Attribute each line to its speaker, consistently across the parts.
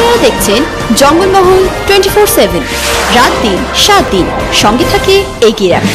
Speaker 1: আপনারা দেখছেন Jangalmahal twenty four seven. রাত দিন সাত দিন সঙ্গে থাকে এগিয়ে রাখে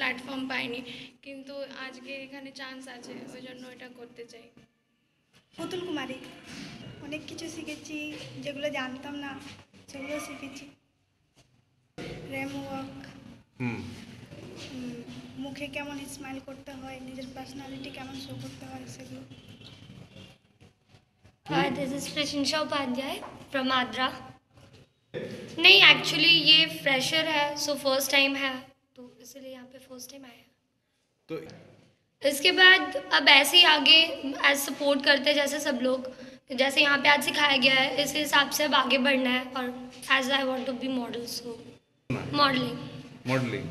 Speaker 2: প্ল্যাটফর্ম পাইনি কিন্তু আজকে এখানে চান্স আছে ওই জন্য এটা করতে চাই
Speaker 3: পুতুল কুমারী অনেক কিছু শিখেছি যেগুলো জানতাম না সেগুলো শিখেছি র্যাম ওয়ার্ক
Speaker 4: হুম
Speaker 3: মুখে কেমন স্মাইল করতে হয় নিজের পার্সোনালিটি কেমন শো করতে হয় সেগুলো
Speaker 5: Hi, this is प्रशंसा उपाध्याय फ्रॉम आद्रा नहीं एक्चुअली ये फ्रेशर है सो फर्स्ट टाइम है तो इसलिए यहाँ पे फर्स्ट टाइम आया
Speaker 4: तो
Speaker 5: इसके बाद अब ऐसे ही आगे एज सपोर्ट करते हैं जैसे सब लोग जैसे यहाँ पे आज सिखाया गया है इस हिसाब से अब आगे बढ़ना है और as I want to be model so modelling
Speaker 4: modelling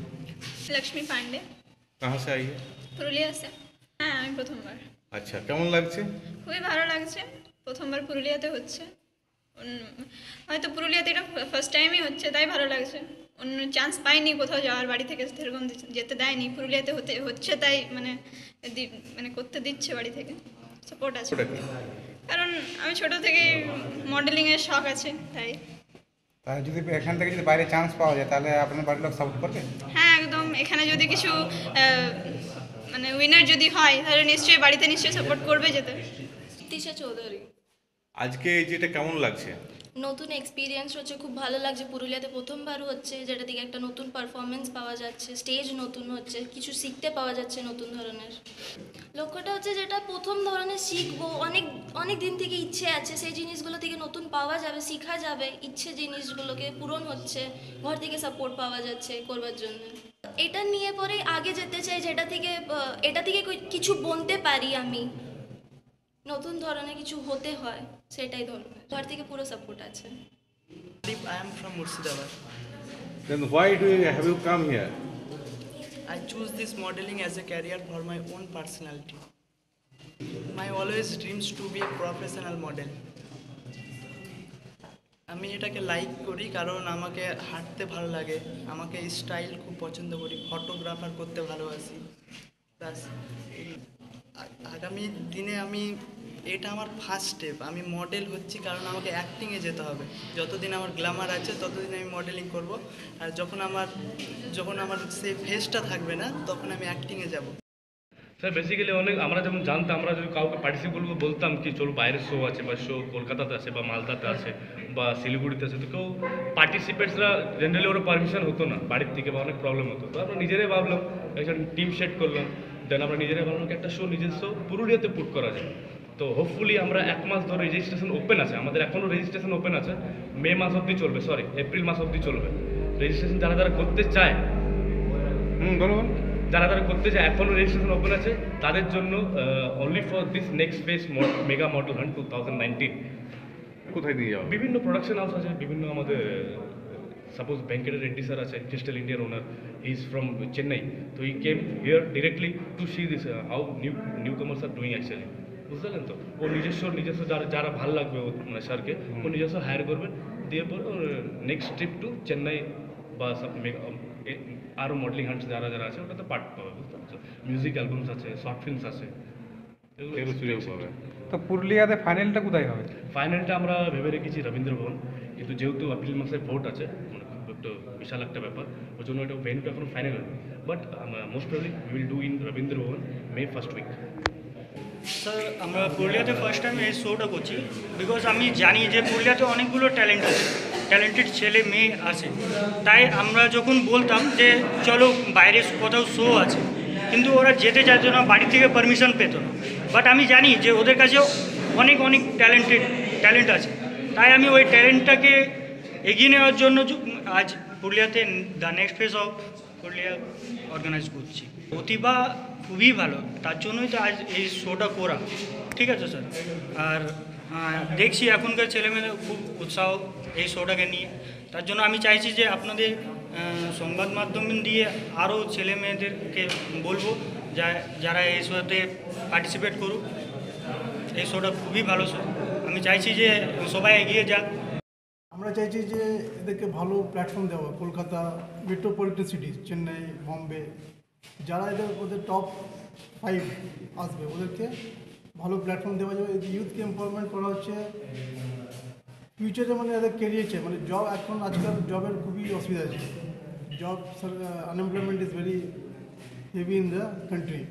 Speaker 6: Lakshmi Pandey
Speaker 4: कहाँ से आई है
Speaker 6: পুরুলিয়া আছে হ্যাঁ আমি প্রথমবার
Speaker 4: আচ্ছা কেমন লাগছে
Speaker 6: খুবই ভালো লাগছে প্রথমবার পুরুলিয়াতে হচ্ছে উম, হয়তো পুরুলিয়াতে এটা ফার্স্ট টাইমই হচ্ছে তাই ভালো লাগছে অন্য চান্স পাইনি কোথাও যাওয়ার বাড়ি থেকে সেরকম যেতে দেয়নি পুরুলিয়াতে হতে হচ্ছে তাই মানে দি- মানে করতে দিচ্ছে বাড়ি থেকে সাপোর্ট আছে। কারণ আমি ছোট থেকেই মডেলিংয়ের শখ আছে তাই।
Speaker 7: তাহলে যদি এখান থেকে যদি বাইরে চান্স পাওয়া যায় তাহলে আপনার বাড়ির লোক সাপোর্ট করবে?
Speaker 6: হ্যাঁ একদম। এখানে যদি কিছু মানে উইনার যদি হয় তাহলে নিশ্চয়ই বাড়িতে নিশ্চয়ই সাপোর্ট করবে যেতে।
Speaker 8: তিশা চৌধুরী।
Speaker 4: আজকে এই যেটা কেমন লাগছে?
Speaker 8: নতুন এক্সপিরিয়েন্স হচ্ছে, খুব ভালো লাগছে। পুরুলিয়াতে প্রথমবার হচ্ছে, যেটা থেকে একটা নতুন পারফরমেন্স পাওয়া যাচ্ছে স্টেজ নতুন হচ্ছে, কিছু শিখতে পাওয়া যাচ্ছে নতুন ধরনের। লক্ষ্যটা হচ্ছে যেটা, প্রথম ধরনের শিখব, অনেক অনেক দিন থেকে ইচ্ছে আছে, সেই জিনিসগুলো থেকে নতুন পাওয়া যাবে, শেখা যাবে, ইচ্ছে জিনিসগুলোকে পূরণ হচ্ছে, ঘর থেকে সাপোর্ট পাওয়া যাচ্ছে করবার জন্য। এটা নিয়ে পরে আগে যেতে চাই, যেটা থেকে এটা থেকে কিছু বলতে পারি আমি। নতুন ধরনের কিছু হতে হয় সেটাই ধরুন ঘর থেকে পুরো সাপোর্ট আছে
Speaker 9: I am from Murshidabad.
Speaker 4: Then why do have you come here
Speaker 9: I choose this modeling as a career for my own personality. My always dreams to be a professional model. আমি এটাকে like করি কারণ আমাকে হাঁটতে ভালো লাগে আমাকে style খুব পছন্দ করি ফটোগ্রাফার করতে ভালোবাসি প্লাস আগামী দিনে আমি, এটা আমার ফার্স্ট স্টেপ আমি মডেল হচ্ছি কারণ আমাকে অ্যাক্টিংয়ে যেতে হবে। যতদিন আমার গ্ল্যামার আছে, ততদিন আমি মডেলিং করব। আর যখন আমার যখন আমার সেই ফেসটা থাকবে না, তখন আমি অ্যাক্টিংয়ে যাব।
Speaker 10: স্যার বেসিক্যালি অনেক, আমরা যেমন জানতাম, আমরা যদি কাউকে পার্টিসিপেট করব বলতাম কি, চলো বাইরের শো আছে বা শো কলকাতাতে আছে বা মালদাতে আছে বা শিলিগুড়িতে আছে। তো কেউ পার্টিসিপেটসরা জেনারেলি ওরা পারমিশন হতো না, বাড়ির থেকে বা অনেক প্রবলেম হতো। তো আমরা নিজেরাই ভাবলাম, একজন টিম সেট করলাম। দেন আমরা ভাবলাম কি একটা শো নিজস্ব পুরুলিয়াতে পুট করা যায়। তো হোপফুলি আমরা এক মাস ধরে রেজিস্ট্রেশন ওপেন আছে। আমাদের এখনও রেজিস্ট্রেশন ওপেন আছে। মে মাস অবধি চলবে সরি এপ্রিল মাস অবধি চলবে। রেজিস্ট্রেশন যারা যারা করতে চায়
Speaker 4: হুম বলো বলো।
Speaker 10: যারা যারা করতে চায় এখনও রেজিস্ট্রেশন ওপেন আছে। তাদের জন্য only for this next phase mega model hunt two thousand nineteen
Speaker 4: কোথায় নিয়ে যাওয়া
Speaker 10: বিভিন্ন প্রোডাকশন হাউস আছে বিভিন্ন আমাদের সাপোজ ব্যাংকেটের রেড্ডি স্যার আছে ক্রিস্টাল ইন্ডিয়ার owner he is from Chennai তো he came here directly to see this how new new comers are doing actually বুঝতে পারলেন তো ও নিজস্ব নিজস্ব যারা যারা ভালো লাগবে ও মানে স্যারকে ও নিজস্ব হায়ার করবে দিয়ে পর ওর নেক্সট ট্রিপ টু চেন্নাই বা সব আরও মডেলিং হান্টস যারা যারা আছে ওটাতে পার্ট পাবে বুঝতে পারছ মিউজিক অ্যালবামস আছে শর্ট ফিল্মস আছে
Speaker 4: এগুলো সুযোগ পাবে
Speaker 7: তো পুরুলিয়াতে ফাইনালটা কোথায় হবে
Speaker 10: ফাইনালটা আমরা ভেবে রেখেছি রবীন্দ্র ভবন কিন্তু যেহেতু এপ্রিল মাসে ভোট আছে একটা বিশাল একটা ব্যাপার। ওই জন্য এটা ভেন্যুটা এখন ফাইনাল হয়নি। But most probably will do in Rabindra Bhavan May first week
Speaker 11: sir আমরা পুরুলিয়াতে ফার্স্ট টাইম এই শোটা করছি বিকজ আমি জানি যে পুরুলিয়াতে অনেকগুলো ট্যালেন্ট আছে ট্যালেন্টেড ছেলে মেয়ে আছে। তাই আমরা যখন বলতাম যে চলো বাইরে কোথাও শো আছে, কিন্তু ওরা যেতে চাইতো না, বাড়ি থেকে পারমিশন পেতো না। বাট আমি জানি যে ওদের কাছে অনেক অনেক ট্যালেন্টেড ট্যালেন্ট আছে। তাই আমি ওই ট্যালেন্টটাকে এগিয়ে নেওয়ার জন্য আজ পুরুলিয়াতে the next phase of Purulia organise করছি। প্রতিভা খুবই ভালো, তার জন্যই তো আজ এই শোটা করা। ঠিক আছে স্যার আর দেখছি এখনকার ছেলেমেয়েদের খুব উৎসাহ এই শোটাকে নিয়ে। তার জন্য আমি চাইছি যে আপনাদের সংবাদ মাধ্যম দিয়ে আরও ছেলে মেয়েদেরকে বলব, যা, যারা এই শোতে পার্টিসিপেট করুক। এই শোটা খুবই ভালো শো আমি চাইছি যে সবাই এগিয়ে যাক।
Speaker 12: আমরা চাইছি যে এদেরকে ভালো প্ল্যাটফর্ম দেওয়া কলকাতা মেট্রোপলিটন সিটি চেন্নাই, বম্বে, যারা এদের ওদের টপ ফাইভ আসবে, ওদেরকে ভালো প্ল্যাটফর্ম দেওয়া যাবে। ইউথকে এম্পাওয়ারমেন্ট করা হচ্ছে। ফিউচারে মানে এদের কেরিয়ারছে মানে জব এখন আজকাল জবের খুবই অসুবিধা আছে job unemployment is very heavy in the country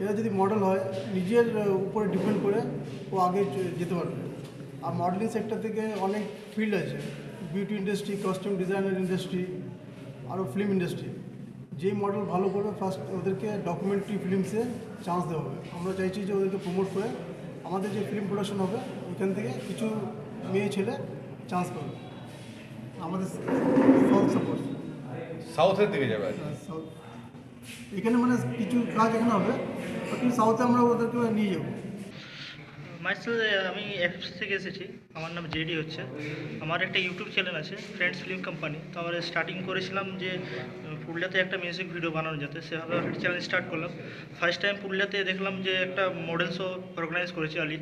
Speaker 12: এরা যদি মডেল হয়, নিজের উপরে ডিপেন্ড করে ও আগে যেতে পারবে। আর মডেলিং সেক্টর থেকে অনেক ফিল্ড আছে। Beauty industry costume designer industry আরও ফিল্ম ইন্ডাস্ট্রি যেই মডেল ভালো করবে ফার্স্ট ওদেরকে ডকুমেন্টারি ফিল্মসে চান্স দেওয়া হবে। আমরা চাইছি যে ওদেরকে প্রমোট করে আমাদের যে ফিল্ম প্রোডাকশন হবে ওইখান থেকে কিছু মেয়ে ছেলে চান্স পাবে। আমাদের সাউথ সাপোর্ট
Speaker 4: সাউথের দিকে যাবে
Speaker 12: সাউথ এখানে মানে কিছু কাজ এখানে হবে কিন্তু সাউথে আমরা ওদেরকে নিয়ে যাব।
Speaker 11: মাইসেল আমি এফএস থেকে এসেছি। আমার নাম জেডি হচ্ছে। আমার একটা ইউটিউব চ্যানেল আছে ফ্রেন্ডস ফিল্ম কোম্পানি তো আমরা স্টার্টিং করেছিলাম যে পুরুলিয়াতে একটা মিউজিক ভিডিও বানানো যাতে। সেভাবে একটা চ্যানেল স্টার্ট করলাম। ফার্স্ট টাইম পুরুলিয়াতে দেখলাম যে একটা মডেল শো অর্গানাইজ করেছে আলি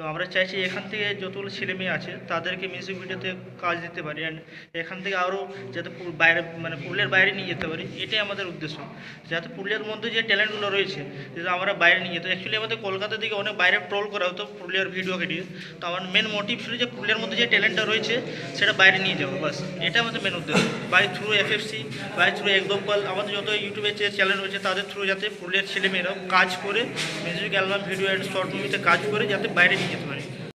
Speaker 11: তো আমরা চাইছি এখান থেকে যতগুলো ছেলে মেয়ে আছে, তাদেরকে মিউজিক ভিডিওতে কাজ দিতে পারি অ্যান্ড এখান থেকে আরও যাতে বাইরে মানে পুরুলিয়ার বাইরে নিয়ে যেতে পারি, এটাই আমাদের উদ্দেশ্য। যাতে পুরুলিয়ার মধ্যে যে ট্যালেন্টগুলো রয়েছে যাতে আমরা বাইরে নিয়ে যেতে অ্যাকচুয়ালি আমাদের কলকাতা দিকে অনেক বাইরে ট্রোল করা হতো পুরুলিয়ার ভিডিওকে নিয়ে। তো আমার মেন মোটিভ ছিল যে পুরুলিয়ার মধ্যে যে ট্যালেন্টটা রয়েছে, সেটা বাইরে নিয়ে যাব, বাস। এটা আমাদের মেন উদ্দেশ্য। By through FFC by through একদমপাল আমাদের যত ইউটিউবে যে চ্যানেল রয়েছে, তাদের থ্রু যাতে পুরুলিয়ার ছেলেমেয়েরাও কাজ করে music album video and short মুভিতে কাজ করে, যাতে বাইরে নিয়ে get money.